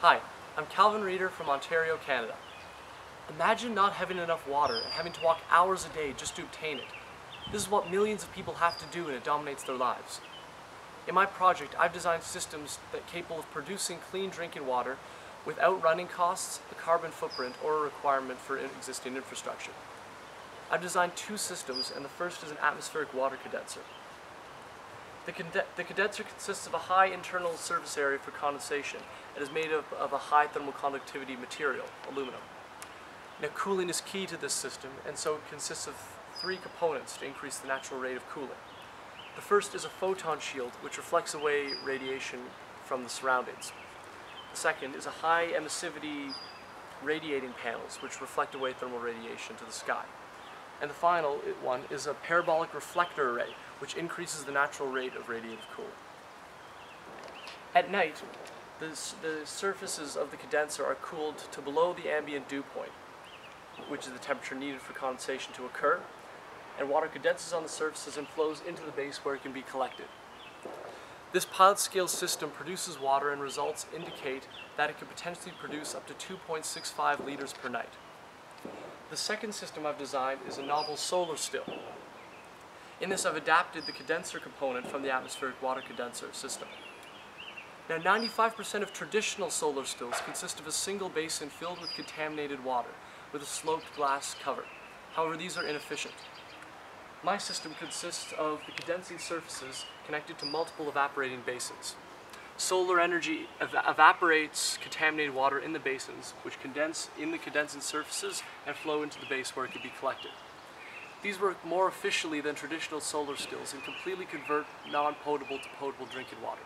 Hi, I'm Calvin Rieder from Ontario, Canada. Imagine not having enough water and having to walk hours a day just to obtain it. This is what millions of people have to do and it dominates their lives. In my project, I've designed systems that are capable of producing clean drinking water without running costs, a carbon footprint, or a requirement for existing infrastructure. I've designed two systems, and the first is an atmospheric water condenser. The, the, condenser consists of a high internal surface area for condensation and is made of, of a high thermal conductivity material, aluminum. Now cooling is key to this system and so it consists of three components to increase the natural rate of cooling. The first is a photon shield which reflects away radiation from the surroundings. The second is a high emissivity radiating panels which reflect away thermal radiation to the sky. And the final one is a parabolic reflector array which increases the natural rate of radiative cooling. At night, the, the surfaces of the condenser are cooled to below the ambient dew point, which is the temperature needed for condensation to occur, and water condenses on the surfaces and flows into the base where it can be collected. This pilot scale system produces water and results indicate that it can potentially produce up to 2.65 liters per night. The second system I've designed is a novel solar still. In this I've adapted the condenser component from the atmospheric water condenser system. Now 95% of traditional solar stills consist of a single basin filled with contaminated water with a sloped glass cover. However, these are inefficient. My system consists of the condensing surfaces connected to multiple evaporating basins. Solar energy ev evaporates contaminated water in the basins, which condense in the condensing surfaces and flow into the base where it can be collected. These work more efficiently than traditional solar stills and completely convert non-potable to potable drinking water.